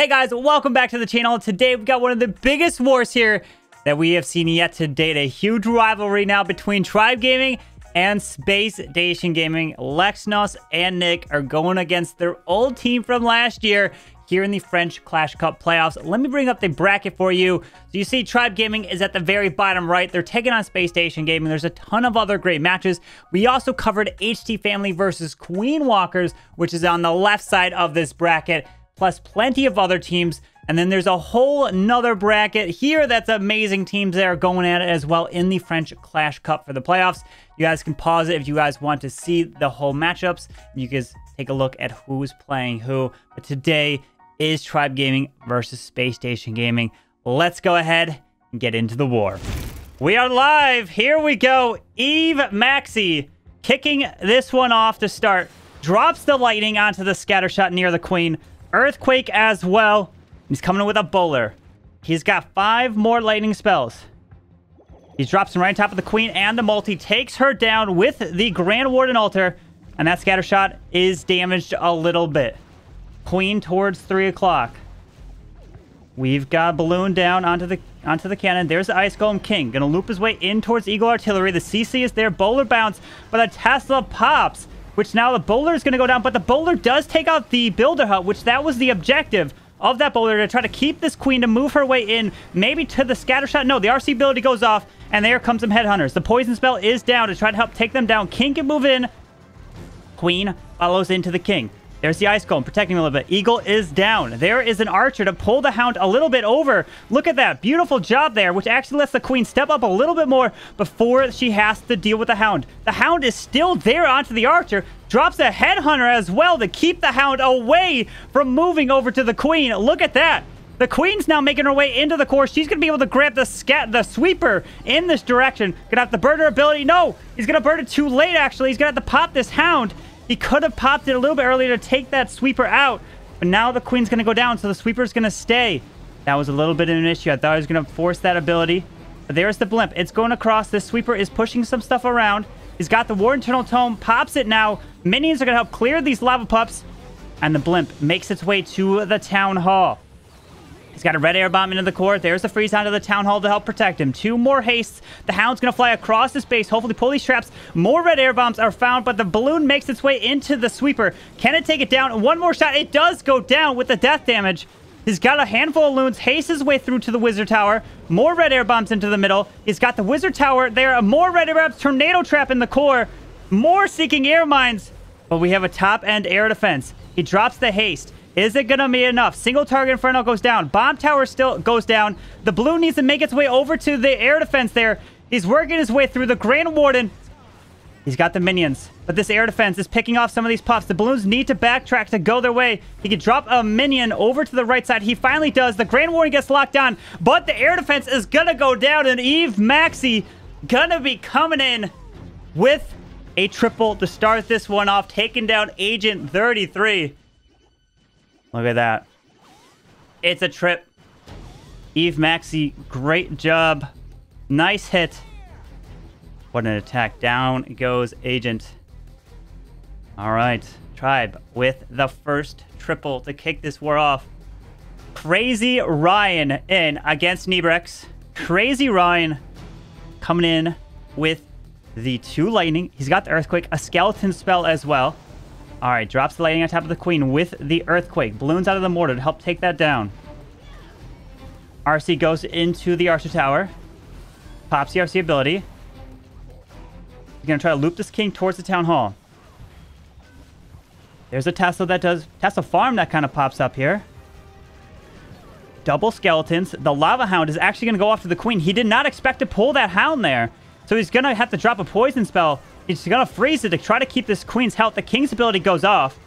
Hey guys, welcome back to the channel. Today we've got one of the biggest wars here that we have seen yet to date. A huge rivalry now between Tribe Gaming and Space Station Gaming. Lexnos and Nick are going against their old team from last year here in the French Clash Cup playoffs. Let me bring up the bracket for you. So you see Tribe Gaming is at the very bottom right. They're taking on Space Station Gaming. There's a ton of other great matches. We also covered HT Family versus Queen Walkers, which is on the left side of this bracket, plus plenty of other teams. And then there's a whole another bracket here that's amazing teams that are going at it as well in the French Clash Cup for the playoffs. You guys can pause it if you guys want to see the whole matchups. You guys take a look at who's playing who. But today is Tribe Gaming versus Space Station Gaming. Let's go ahead and get into the war. We are live. Here we go. Eve Maxi kicking this one off to start. Drops the lightning onto the scatter shot near the queen. Earthquake as well. He's coming in with a bowler. He's got five more lightning spells. He drops him right on top of the queen and the multi. Takes her down with the Grand Warden Altar. And that scatter shot is damaged a little bit. Queen towards 3 o'clock. We've got Balloon down onto the onto the cannon. There's the Ice Golem King. Gonna loop his way in towards Eagle Artillery. The CC is there. Bowler bounce. But the Tesla pops. Which now the Bowler is gonna go down. But the Bowler does take out the Builder Hut. Which that was the objective of that Bowler. To try to keep this Queen to move her way in. Maybe to the Scatter Shot. No, the RC ability goes off. And there comes some Headhunters. The Poison Spell is down to try to help take them down. King can move in. Queen follows into the King. There's the Ice cone, protecting a little bit. Eagle is down. There is an Archer to pull the Hound a little bit over. Look at that. Beautiful job there, which actually lets the Queen step up a little bit more before she has to deal with the Hound. The Hound is still there onto the Archer. Drops a Headhunter as well to keep the Hound away from moving over to the Queen. Look at that. The Queen's now making her way into the course. She's going to be able to grab the scat the sweeper in this direction. Gonna have to burn her ability. No, he's going to burn it too late, actually. He's going to have to pop this Hound. He could have popped it a little bit earlier to take that sweeper out. But now the queen's going to go down, so the sweeper's going to stay. That was a little bit of an issue. I thought I was going to force that ability. But there's the blimp. It's going across. This sweeper is pushing some stuff around. He's got the War Eternal Tome. Pops it now. Minions are going to help clear these lava pups. And the blimp makes its way to the Town Hall. He's got a red air bomb into the core. There's the freeze onto the town hall to help protect him. Two more hastes. The hound's going to fly across the space. Hopefully pull these traps. More red air bombs are found, but the balloon makes its way into the sweeper. Can it take it down? One more shot. It does go down with the death damage. He's got a handful of loons, hastes his way through to the wizard tower. More red air bombs into the middle. He's got the wizard tower there. Are more red air bombs. Tornado trap in the core. More seeking air mines. But we have a top end air defense. He drops the haste. Is it going to be enough? Single target Inferno goes down. Bomb tower still goes down. The blue needs to make its way over to the air defense there. He's working his way through the Grand Warden. He's got the minions. But this air defense is picking off some of these puffs. The balloons need to backtrack to go their way. He can drop a minion over to the right side. He finally does. The Grand Warden gets locked down. But the air defense is going to go down. And Eve Maxi going to be coming in with a triple to start this one off. Taking down Agent 33. Look at that. It's a trip. Eve Maxi, great job. Nice hit. What an attack. Down goes Agent. All right. Tribe with the first triple to kick this war off. Crazy Ryan in against Nebrex. Crazy Ryan coming in with the two lightning. He's got the earthquake, a skeleton spell as well. All right, drops the lightning on top of the queen with the earthquake. Balloons out of the mortar to help take that down. RC goes into the Archer Tower. Pops the RC ability. He's going to try to loop this king towards the town hall. There's a Tesla that does... Tesla farm that kind of pops up here. Double skeletons. The Lava Hound is actually going to go after the queen. He did not expect to pull that hound there. So he's going to have to drop a poison spell He's going to freeze it to try to keep this queen's health. The king's ability goes off.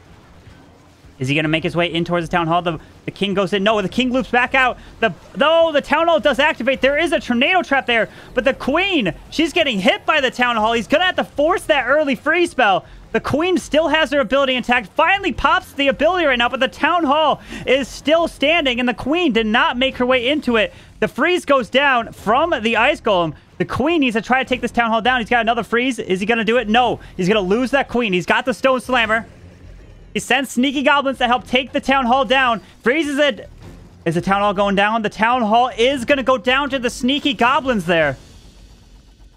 Is he going to make his way in towards the town hall? The, the king goes in. No, the king loops back out. The Though the town hall does activate, there is a tornado trap there. But the queen, she's getting hit by the town hall. He's going to have to force that early freeze spell. The queen still has her ability intact. Finally pops the ability right now, but the town hall is still standing, and the queen did not make her way into it. The freeze goes down from the ice golem. The queen needs to try to take this town hall down. He's got another freeze. Is he going to do it? No. He's going to lose that queen. He's got the stone slammer. He sends sneaky goblins to help take the town hall down. Freezes it Is the Town Hall going down? The Town Hall is going to go down to the sneaky goblins there.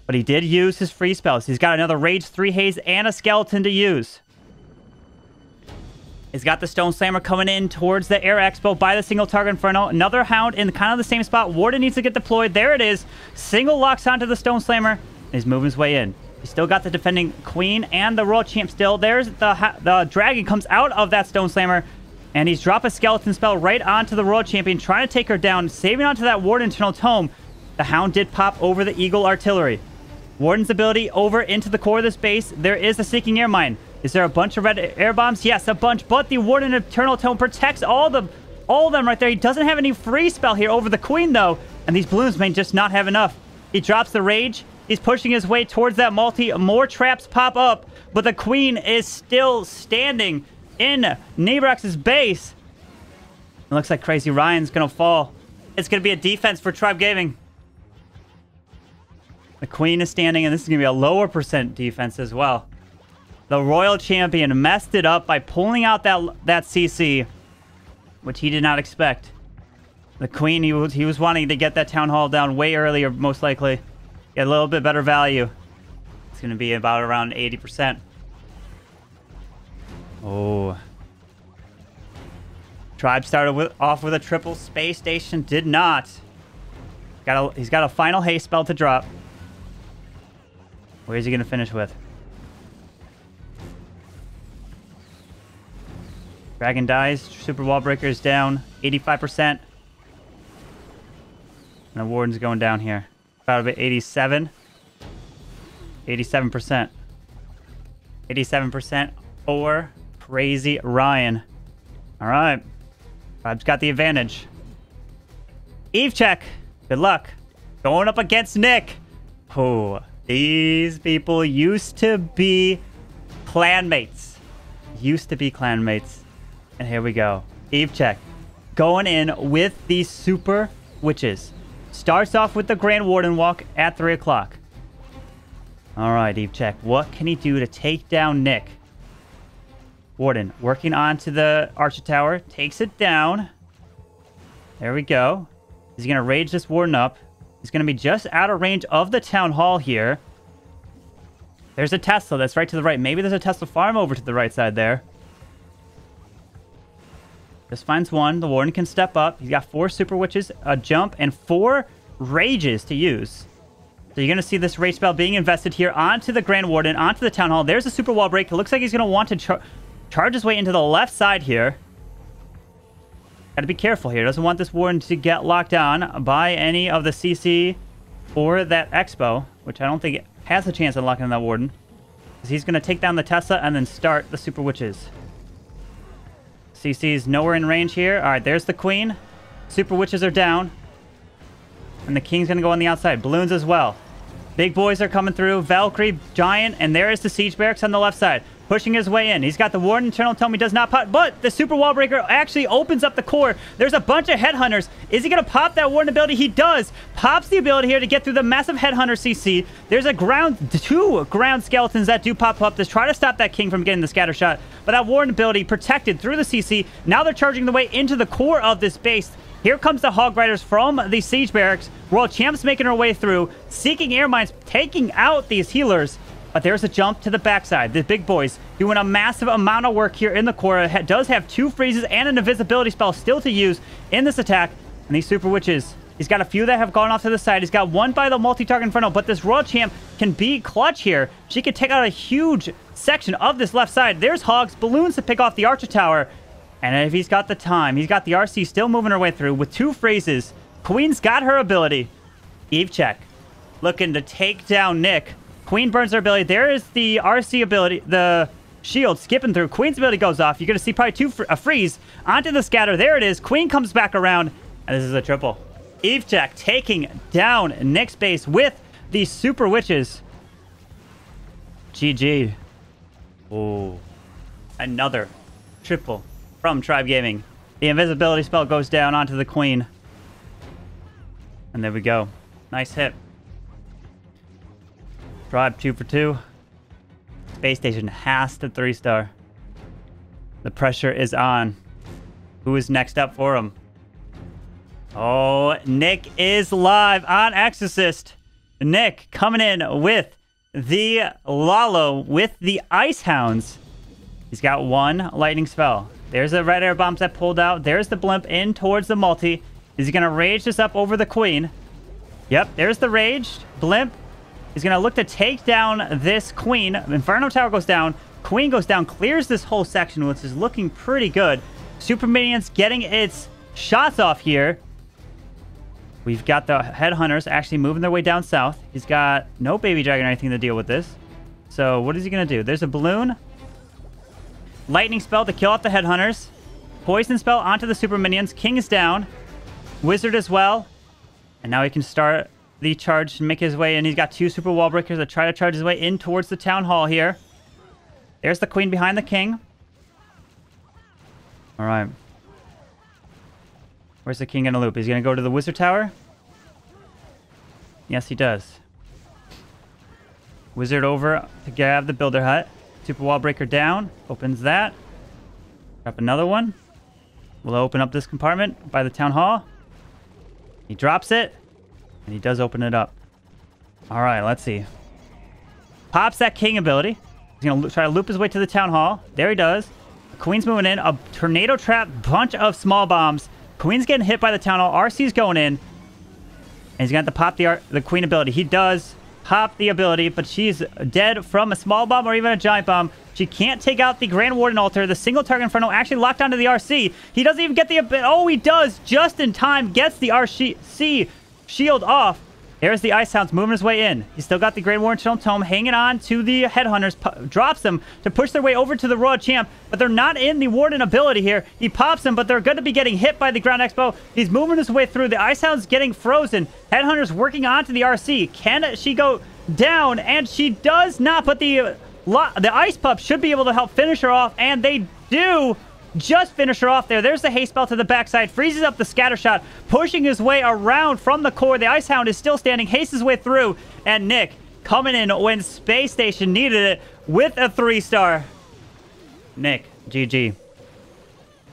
But he did use his freeze spells. He's got another Rage 3 Haste and a Skeleton to use. He's got the Stone Slammer coming in towards the Air X-Bow by the single target Inferno. Another Hound in kind of the same spot. Warden needs to get deployed. There it is. Single locks onto the Stone Slammer. He's moving his way in. He's still got the defending Queen and the Royal Champ still. There's the, the Dragon comes out of that Stone Slammer. And he's dropped a Skeleton spell right onto the Royal Champion, trying to take her down, saving onto that Warden Eternal Tome. The Hound did pop over the Eagle Artillery. Warden's ability over into the core of this base. There is a Seeking Air Mine. Is there a bunch of red air bombs? Yes, a bunch. But the Warden Eternal Tome protects all the all of them right there. He doesn't have any freeze spell here over the Queen, though. And these balloons may just not have enough. He drops the Rage. He's pushing his way towards that multi. More traps pop up. But the Queen is still standing in Nebrex's base. It looks like Crazy Ryan's going to fall. It's going to be a defense for Tribe Gaming. The Queen is standing, and this is going to be a lower percent defense as well. The Royal Champion messed it up by pulling out that that CC, which he did not expect. The Queen, he was, he was wanting to get that Town Hall down way earlier, most likely. Get a little bit better value. It's going to be about around 80%. Oh. Tribe started with, off with a triple space station. Did not. Got a, he's got a final haste spell to drop. Where's he going to finish with? Dragon dies. Super Wall Breaker is down. 85%. And the Warden's going down here. About 87. 87%. 87% for Crazy Ryan. All right. Tribe's got the advantage. Eve check. Good luck. Going up against Nick. Oh, these people used to be clanmates. Used to be clanmates. And here we go. Eve check. Going in with the super witches. Starts off with the Grand Warden walk at 3 o'clock. All right, Eve check. What can he do to take down Nick? Warden working onto the Archer Tower. Takes it down. There we go. He's going to rage this Warden up. He's going to be just out of range of the Town Hall here. There's a Tesla that's right to the right. Maybe there's a Tesla farm over to the right side there. Just finds one. The Warden can step up. He's got four Super Witches, a jump, and four Rages to use. So you're going to see this Rage spell being invested here onto the Grand Warden, onto the Town Hall. There's a Super Wall Break. It looks like he's going to want to char charge his way into the left side here. Got to be careful here. Doesn't want this Warden to get locked down by any of the CC or that X-Bow, which I don't think has a chance of locking that Warden. Because he's going to take down the Tesla and then start the Super Witches. CC's nowhere in range here. All right, there's the Queen. Super Witches are down. And the King's going to go on the outside. Balloons as well. Big boys are coming through. Valkyrie, Giant, and there is the Siege Barracks on the left side. Pushing his way in. He's got the Warden Eternal Tome he does not pop, but the Super Wall Breaker actually opens up the core. There's a bunch of Headhunters. Is he going to pop that Warden ability? He does. Pops the ability here to get through the massive Headhunter CC. There's a ground, two ground skeletons that do pop up to try to stop that King from getting the scatter shot. But that Warden ability protected through the CC. Now they're charging the way into the core of this base. Here comes the Hog Riders from the Siege Barracks. World Champs making her way through, seeking air mines, taking out these healers. But there's a jump to the backside. The big boys doing a massive amount of work here in the core. It does have two freezes and an invisibility spell still to use in this attack. And these Super Witches, he's got a few that have gone off to the side. He's got one by the multi-target Inferno, but this Royal Champ can be clutch here. She can take out a huge section of this left side. There's Hogs, balloons to pick off the Archer Tower. And if he's got the time, he's got the RC still moving her way through with two freezes. Queen's got her ability. Eve check. Looking to take down Nick. Queen burns her ability. There is the RC ability, the shield skipping through. Queen's ability goes off. You're going to see probably two fr a freeze onto the scatter. There it is. Queen comes back around, and this is a triple. Eve check taking down Nick's base with the Super Witches. GG. Oh, another triple from Tribe Gaming. The invisibility spell goes down onto the Queen. And there we go. Nice hit. Tribe two for two. Space Station has to three star. The pressure is on. Who is next up for him? Oh, Nick is live on Exorcist. Nick coming in with the Lalo with the Ice Hounds. He's got one lightning spell. There's the red air bombs that pulled out. There's the blimp in towards the multi. Is he going to rage this up over the queen? Yep, there's the raged blimp. He's going to look to take down this queen. Inferno Tower goes down. Queen goes down, clears this whole section, which is looking pretty good. Super Minions getting its shots off here. We've got the Headhunters actually moving their way down south. He's got no Baby Dragon or anything to deal with this. So what is he going to do? There's a Balloon. Lightning spell to kill off the Headhunters. Poison spell onto the Super Minions. King is down. Wizard as well. And now he can start the charge and make his way in. He's got two Super Wall Breakers that try to charge his way in towards the Town Hall here. There's the Queen behind the King. All right. Where's the king to loop? He's going to go to the wizard tower? Yes, he does. Wizard over to grab the builder hut. Super wall breaker down. Opens that. Drop another one. We'll open up this compartment by the town hall. He drops it. And he does open it up. All right, let's see. Pops that king ability. He's going to try to loop his way to the town hall. There he does. Queen's moving in. A tornado trap. Bunch of small bombs. Queen's getting hit by the Town Hall. RC's going in. And he's going to pop the, the Queen ability. He does pop the ability, but she's dead from a small bomb or even a giant bomb. She can't take out the Grand Warden Altar. The single target Inferno actually locked onto the RC. He doesn't even get the... Oh, he does! Just in time. Gets the RC shield off. There's the Ice Hounds moving his way in. He's still got the Great Warden Stone Tome hanging on to the Headhunters. Drops them to push their way over to the Royal Champ, but they're not in the Warden ability here. He pops them, but they're going to be getting hit by the Ground X-Bow. He's moving his way through. The Ice Hound's getting frozen. Headhunters working onto the RC. Can she go down? And she does not, but the, uh, the Ice Pup should be able to help finish her off, and they do just finish her off there. There's the haste spell to the backside. Freezes up the scatter shot, pushing his way around from the core. The Ice Hound is still standing, hastes his way through. And Nick coming in when Space Station needed it with a three star. Nick, GG.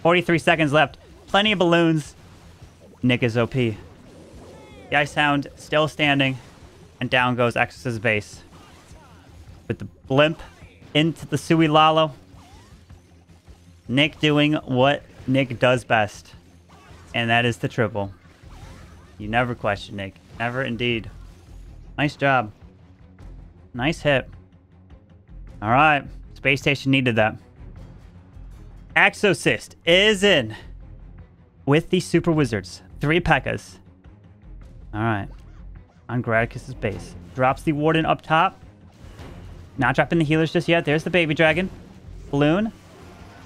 43 seconds left. Plenty of balloons. Nick is OP. The Ice Hound still standing. And down goes Exodus base. With the blimp into the Sui Lalo. Nick doing what Nick does best. And that is the triple. You never question, Nick. Never indeed. Nice job. Nice hit. All right. Space Station needed that. Exorcist is in with the Super Wizards. Three Pekkas. All right. On Graticus's base. Drops the Warden up top. Not dropping the healers just yet. There's the Baby Dragon. Balloon.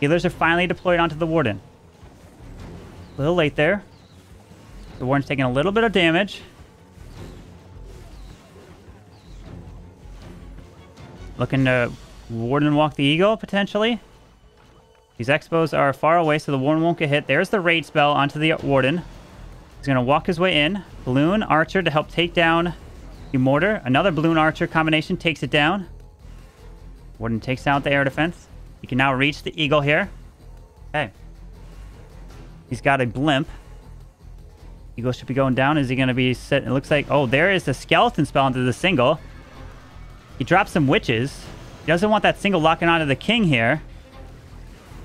Healers are finally deployed onto the Warden. A little late there. The Warden's taking a little bit of damage. Looking to Warden walk the Eagle, potentially. These X-Bows are far away, so the Warden won't get hit. There's the Rage spell onto the Warden. He's going to walk his way in. Balloon Archer to help take down the Mortar. Another Balloon Archer combination takes it down. Warden takes out the air defense. You can now reach the eagle here. Okay. He's got a blimp. Eagle should be going down. Is he going to be set? It looks like... Oh, there is a skeleton spell into the single. He drops some witches. He doesn't want that single locking onto the king here.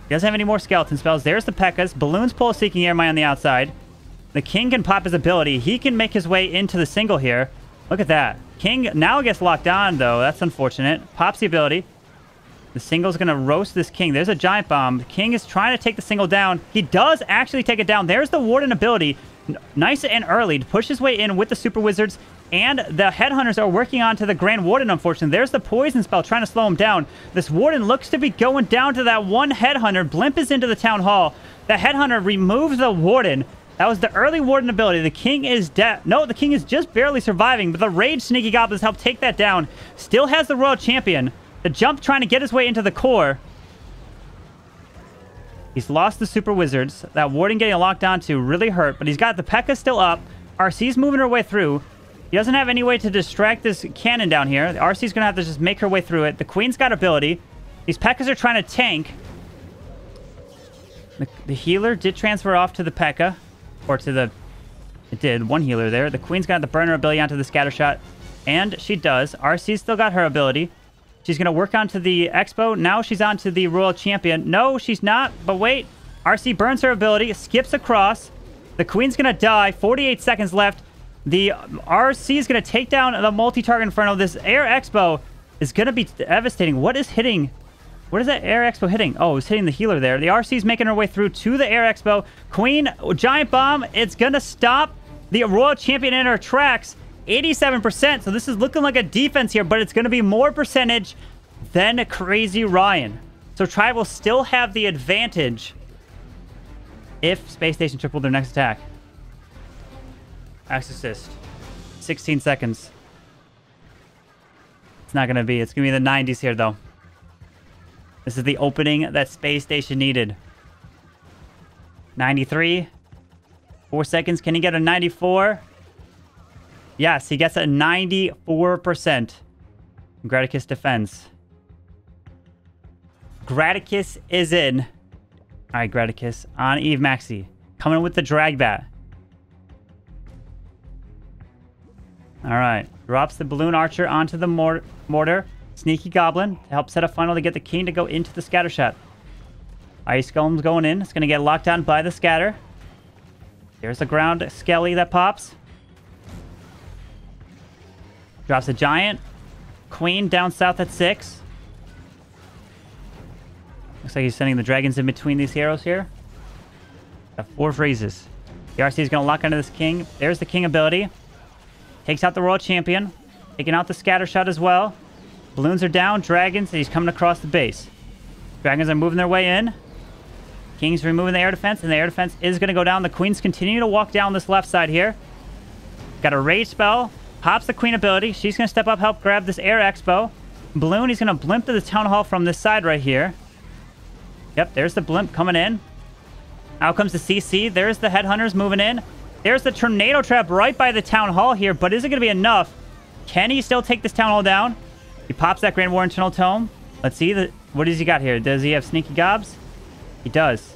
He doesn't have any more skeleton spells. There's the Pekkas. Balloons pull Seeking Airmine on the outside. The king can pop his ability. He can make his way into the single here. Look at that. King now gets locked on, though. That's unfortunate. Pops the ability. The single's going to roast this king. There's a giant bomb. The king is trying to take the single down. He does actually take it down. There's the warden ability. Nice and early to push his way in with the super wizards. And the headhunters are working on to the Grand Warden, unfortunately. There's the poison spell trying to slow him down. This warden looks to be going down to that one headhunter. Blimp is into the town hall. The headhunter removes the warden. That was the early warden ability. The king is dead. No, the king is just barely surviving, but the rage sneaky goblins help take that down. Still has the royal champion. The jump trying to get his way into the core. He's lost the Super Wizards. That Warden getting locked onto really hurt, but he's got the P.E.K.K.A still up. RC's moving her way through. He doesn't have any way to distract this cannon down here. The RC's going to have to just make her way through it. The Queen's got ability. These P.E.K.K.As are trying to tank. The, the healer did transfer off to the P.E.K.K.A. Or to the It did. One healer there. The Queen's got the burner ability onto the scatter shot. And she does. RC's still got her ability. She's going to work onto the X-Bow. Now she's onto the Royal Champion. No, she's not. But wait. RC burns her ability, skips across. The Queen's going to die. 48 seconds left. The RC is going to take down the multi-target Inferno. This Air X-Bow is going to be devastating. What is hitting? What is that Air X-Bow hitting? Oh, it's hitting the healer there. The RC is making her way through to the Air X-Bow. Queen, Giant Bomb. It's going to stop the Royal Champion in her tracks. 87%. So this is looking like a defense here, but it's going to be more percentage than Crazy Ryan. So Tribe will still have the advantage if Space Station triple their next attack. Axe assist. 16 seconds. It's not going to be. It's going to be the 90s here, though. This is the opening that Space Station needed. 93. Four seconds. Can he get a 94? Yes, he gets a 94%. Graticus defends. Graticus is in. All right, Graticus on Eve Maxi. Coming with the drag bat. All right. Drops the Balloon Archer onto the mor mortar. Sneaky Goblin to help set a funnel to get the King to go into the scatter shot. Ice Golem's going in. It's going to get locked down by the scatter. There's the ground Skelly that pops. Drops a Giant. Queen down south at 6. Looks like he's sending the dragons in between these heroes here. Got four freezes. The RC is going to lock onto this king. There's the king ability. Takes out the Royal Champion. Taking out the scatter shot as well. Balloons are down. Dragons. He's coming across the base. Dragons are moving their way in. King's removing the air defense, and the air defense is going to go down. The Queen's continue to walk down this left side here. Got a rage spell. Pops the Queen ability. She's going to step up, help grab this air X-Bow. Balloon, he's going to blimp to the Town Hall from this side right here. Yep, there's the blimp coming in. Out comes the CC. There's the headhunters moving in. There's the tornado trap right by the town hall here, but is it going to be enough? Can he still take this town hall down? He pops that Grand Warden Eternal Tome. Let's see. The, what does he got here? Does he have Sneaky Gobs? He does.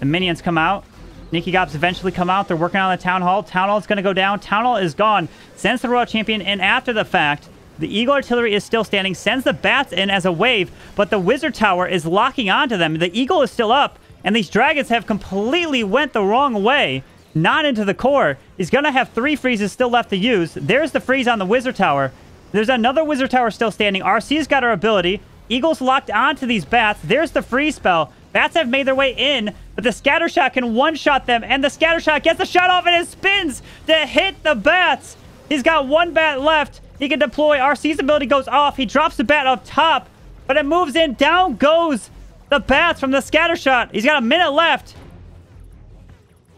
The minions come out. Sneaky Gobs eventually come out. They're working on the Town Hall. Town Hall is going to go down. Town Hall is gone. Sends the Royal Champion in after the fact. The Eagle Artillery is still standing, sends the bats in as a wave, but the Wizard Tower is locking onto them. The Eagle is still up, and these dragons have completely went the wrong way, not into the core. He's going to have three freezes still left to use. There's the freeze on the Wizard Tower. There's another Wizard Tower still standing. RC's got her ability. Eagle's locked onto these bats. There's the freeze spell. Bats have made their way in, but the scatter shot can one-shot them, and the scatter shot gets the shot off, and it spins to hit the bats. He's got one bat left. He can deploy. RC's ability goes off. He drops the bat up top, but it moves in. Down goes the bats from the scatter shot. He's got a minute left.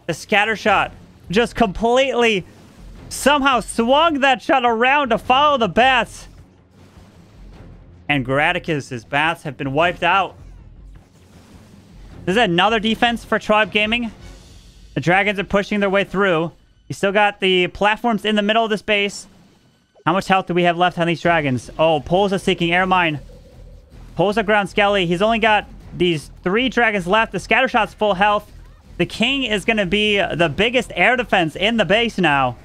The scatter shot just completely somehow swung that shot around to follow the bats. And Graticus's bats have been wiped out. This is another defense for Tribe Gaming. The Dragons are pushing their way through. You still got the platforms in the middle of this base. How much health do we have left on these dragons? Oh, Pulls a seeking air mine. Pulls a ground skelly. He's only got these three dragons left. The scattershot's full health. The king is going to be the biggest air defense in the base now.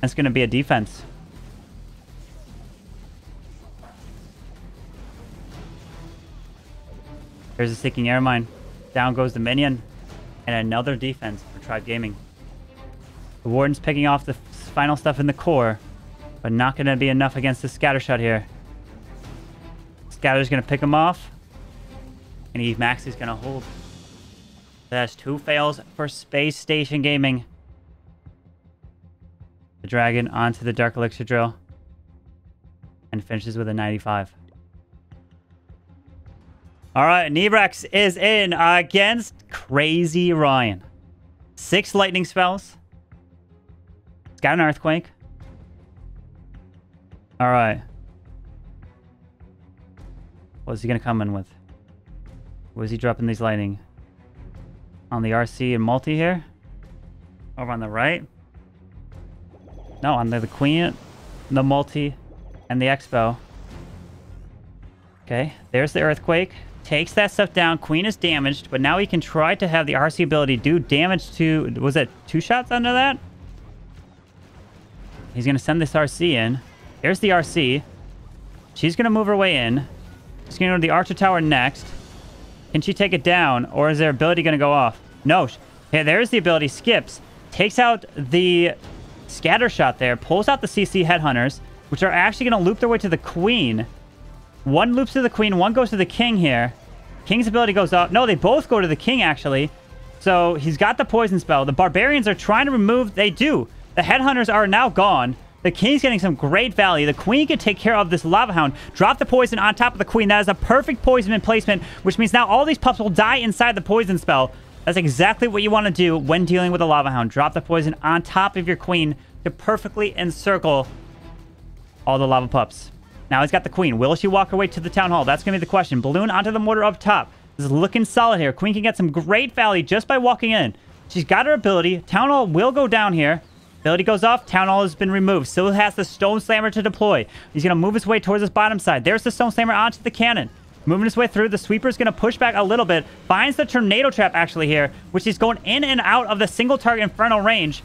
That's going to be a defense. There's a seeking air mine. Down goes the minion. And another defense for Tribe Gaming. The Warden's picking off the final stuff in the core. But not going to be enough against the scatter shot here. Scatter's going to pick him off. And Eve Max is going to hold. That's two fails for Space Station Gaming. The Dragon onto the Dark Elixir Drill. And finishes with a 95. All right, Nebrex is in against Crazy Ryan. Six lightning spells. It's got an earthquake. All right. What's he going to come in with? Was he dropping these lightning? On the RC and multi here? Over on the right? No, on the queen, the multi, and the X-Bow. Okay, there's the earthquake. Takes that stuff down. Queen is damaged, but now he can try to have the RC ability do damage to... Was it two shots under that? He's going to send this RC in. There's the RC. She's going to move her way in. She's going to go to the Archer Tower next. Can she take it down, or is their ability going to go off? No. Yeah, there's the ability. Skips. Takes out the scatter shot there. Pulls out the CC Headhunters, which are actually going to loop their way to the Queen. One loops to the Queen, one goes to the King here. King's ability goes up. No, they both go to the King, actually. So he's got the Poison Spell. The Barbarians are trying to remove... They do. The Headhunters are now gone. The King's getting some great value. The Queen can take care of this Lava Hound. Drop the poison on top of the Queen. That is a perfect poison placement, which means now all these pups will die inside the poison spell. That's exactly what you want to do when dealing with a Lava Hound. Drop the poison on top of your Queen to perfectly encircle all the lava pups. Now he's got the Queen. Will she walk her way to the Town Hall? That's going to be the question. Balloon onto the mortar up top. This is looking solid here. Queen can get some great value just by walking in. She's got her ability. Town Hall will go down here. Ability goes off. Town Hall has been removed. Still has the Stone Slammer to deploy. He's going to move his way towards his bottom side. There's the Stone Slammer onto the cannon. Moving his way through. The Sweeper's going to push back a little bit. Finds the Tornado Trap actually here, which is going in and out of the single target Inferno range.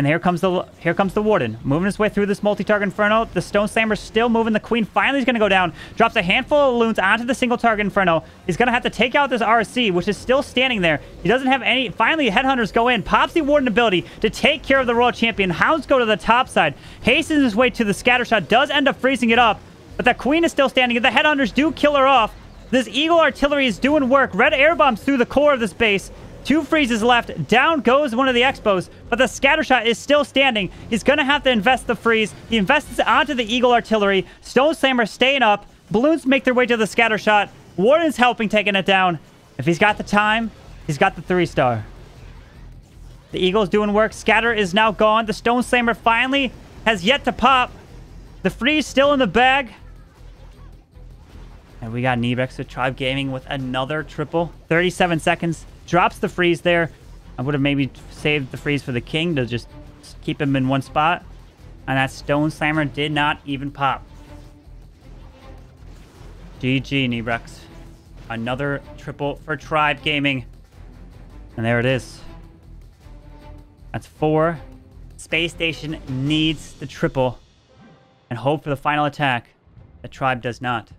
And here comes the here comes the Warden. Moving his way through this multi-target Inferno. The Stone Slammer still moving. The Queen finally is going to go down. Drops a handful of loons onto the single-target Inferno. He's going to have to take out this RC, which is still standing there. He doesn't have any... Finally, Headhunters go in. Pops the Warden ability to take care of the Royal Champion. Hounds go to the top side. Hastens his way to the Scatter Shot. Does end up freezing it up. But the Queen is still standing. The Headhunters do kill her off. This Eagle Artillery is doing work. Red air bombs through the core of this base. Two freezes left. Down goes one of the Expos, but the scatter shot is still standing. He's going to have to invest the freeze. He invests it onto the Eagle Artillery. Stone Slammer staying up. Balloons make their way to the scatter shot. Warden's helping taking it down. If he's got the time, he's got the three star. The Eagle's doing work. Scatter is now gone. The Stone Slammer finally has yet to pop. The freeze still in the bag. And we got Nebrex with Tribe Gaming with another triple. 37 seconds drops the freeze there. I would have maybe saved the freeze for the king to just keep him in one spot. And that Stone Slammer did not even pop. GG, Nebrex. Another triple for Tribe Gaming. And there it is. That's four. Space Station needs the triple. And hope for the final attack. The Tribe does not.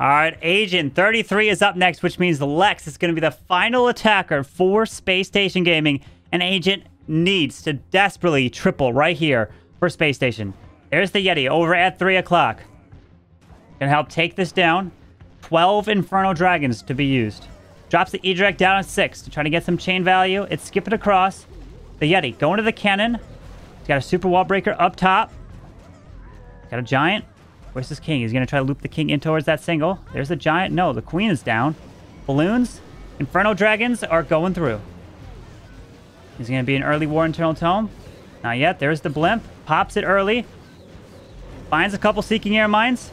All right, Agent 33 is up next, which means Lex is going to be the final attacker for Space Station Gaming. And Agent needs to desperately triple right here for Space Station. There's the Yeti over at 3 o'clock. Gonna help take this down. 12 Inferno Dragons to be used. Drops the E-Direct down at 6 to try to get some chain value. It's skipping across. The Yeti going to the cannon. He's got a Super Wall Breaker up top. Got a Giant. Where's this king? He's going to try to loop the king in towards that single. There's the giant. No, the queen is down. Balloons. Inferno dragons are going through. He's going to be an early warden eternal tome. Not yet. There's the blimp. Pops it early. Finds a couple Seeking Air Mines.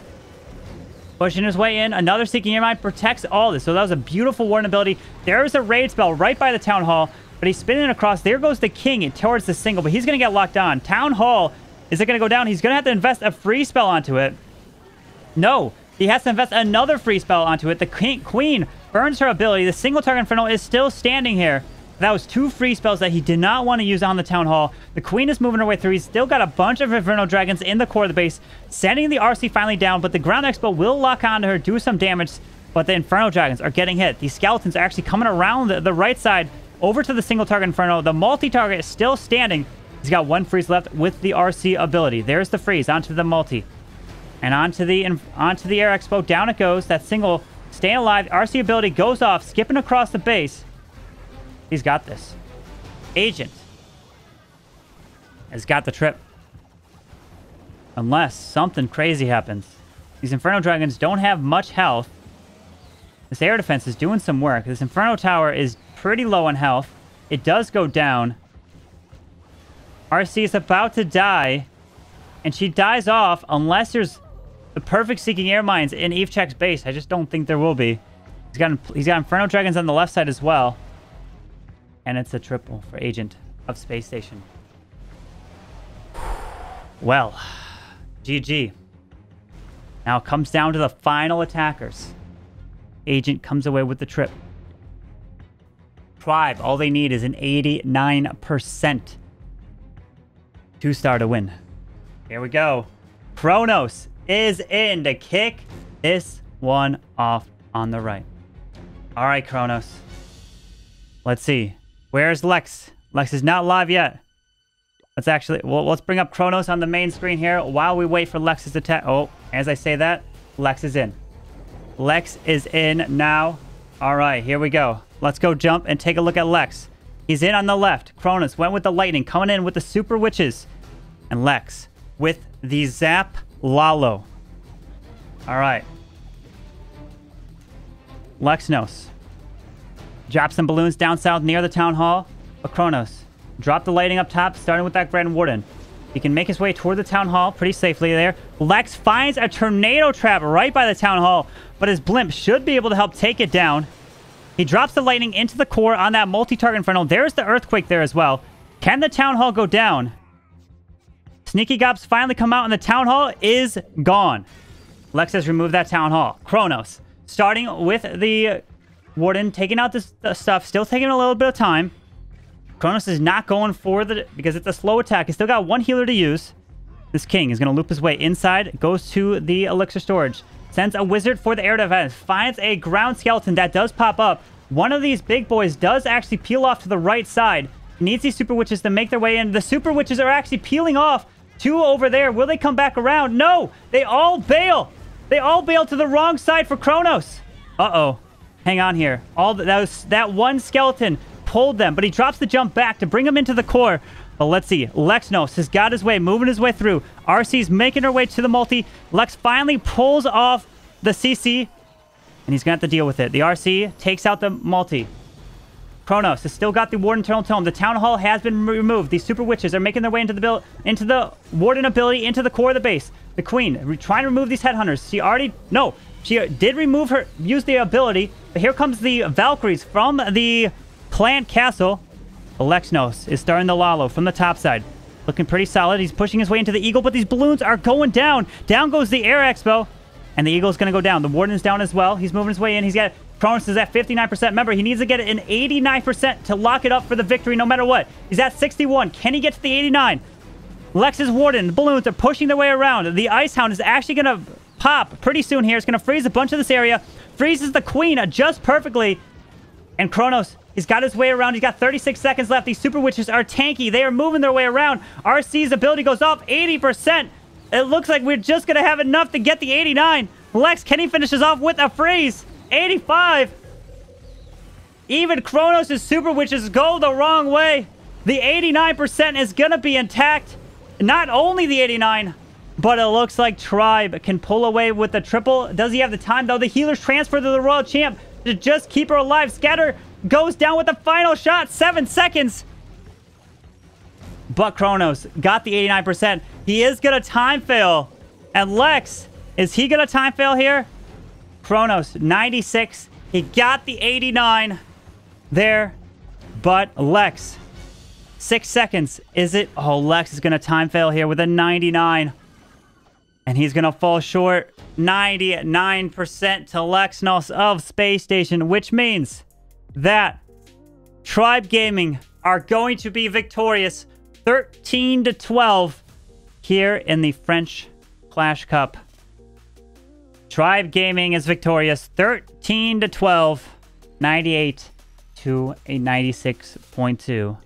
Pushing his way in. Another Seeking Air Mine protects all this. So that was a beautiful warden ability. There's a rage spell right by the Town Hall. But he's spinning across. There goes the king towards the single. But he's going to get locked on. Town Hall. Is it going to go down? He's going to have to invest a freeze spell onto it. No, he has to invest another freeze spell onto it. The queen burns her ability. The single target Inferno is still standing here. That was two freeze spells that he did not want to use on the Town Hall. The Queen is moving her way through. He's still got a bunch of Inferno Dragons in the core of the base, sending the RC finally down, but the Ground X-Bow will lock onto her, do some damage, but the Inferno Dragons are getting hit. These Skeletons are actually coming around the, the right side over to the single target Inferno. The multi-target is still standing. He's got one freeze left with the RC ability. There's the freeze onto the multi. And onto the onto the Air X-Bow. Down it goes. That single staying alive. RC ability goes off, skipping across the base. He's got this. Agent has got the trip. Unless something crazy happens. These Inferno Dragons don't have much health. This air defense is doing some work. This Inferno Tower is pretty low on health. It does go down. RC is about to die. And she dies off unless there's the perfect Seeking Air Mines in Evechek's base. I just don't think there will be. He's got he's got Inferno Dragons on the left side as well. And it's a triple for Agent of Space Station. Well, GG. Now it comes down to the final attackers. agent comes away with the trip. Tribe, all they need is an 89% two star to win. Here we go. Kronos is in to kick this one off on the right. All right, Kronos. Let's see. Where's Lex? Lex is not live yet. Let's actually, well, let's bring up Kronos on the main screen here while we wait for Lex's attack. Oh, as I say that, Lex is in. Lex is in now. All right, here we go. Let's go jump and take a look at Lex. He's in on the left. Kronos went with the lightning, coming in with the super witches. And Lex with the zap Lalo. All right. Lexnos. Drop some balloons down south near the town hall. But Kronos, drop the lighting up top, starting with that Grand Warden. He can make his way toward the town hall pretty safely there. Lex finds a tornado trap right by the town hall, but his blimp should be able to help take it down. He drops the lightning into the core on that multi-target inferno. There's the earthquake there as well. Can the town hall go down? Sneaky Gobs finally come out and the town hall is gone. Lex has removed that town hall. Kronos, starting with the Warden, taking out this stuff, still taking a little bit of time. Kronos is not going for the... Because it's a slow attack. He's still got one healer to use. This king is going to loop his way inside. Goes to the elixir storage. Sends a wizard for the air defense. Finds a ground skeleton that does pop up. One of these big boys does actually peel off to the right side. Needs these super witches to make their way in. The super witches are actually peeling off. Two over there. Will they come back around? No! They all bail! They all bail to the wrong side for Kronos. Uh-oh. Hang on here. All the, that was that one skeleton pulled them, but he drops the jump back to bring him into the core. But let's see. Lexnos has got his way, moving his way through. RC's making her way to the multi. Lex finally pulls off the CC, and he's going to have to deal with it. The RC takes out the multi. Kronos has still got the Warden Eternal Tome. The Town Hall has been removed. These Super Witches are making their way into the build, into the Warden ability, into the core of the base. The Queen, trying to remove these Headhunters. She already... No, she uh, did remove her... Use the ability. But here comes the Valkyries from the Clan Castle. Alexnos is starting the Lalo from the top side. Looking pretty solid. He's pushing his way into the Eagle, but these balloons are going down. Down goes the Air Expo. And the Eagle's going to go down. The Warden's down as well. He's moving his way in. He's got... Kronos is at 59%. Remember, he needs to get an 89% to lock it up for the victory no matter what. He's at 61. Can he get to the 89? Lex's Warden, the balloons are pushing their way around. The Ice Hound is actually going to pop pretty soon here. It's going to freeze a bunch of this area. Freezes the Queen just perfectly. And Kronos He's got his way around. He's got 36 seconds left. These Super Witches are tanky. They are moving their way around. RC's ability goes off 80%. It looks like we're just going to have enough to get the 89. Lex Kenny finishes off with a freeze. 85. Even Kronos' is Super Witches go the wrong way. The 89% is going to be intact. Not only the 89, but it looks like Tribe can pull away with the triple. Does he have the time, though? The healers transfer to the Royal Champ to just keep her alive. Scatter goes down with the final shot. Seven seconds. But Kronos got the 89%. He is going to time fail. And Lex, is he going to time fail here? Kronos, 96. He got the 89 there. But Lex, six seconds. Is it? Oh, Lex is going to time fail here with a 99. And he's going to fall short 99% to Lexnos of Space Station, which means that Tribe Gaming are going to be victorious 13 to 12 here in the French Clash Cup. Tribe Gaming is victorious 13 to 12, 98 to a 96.2.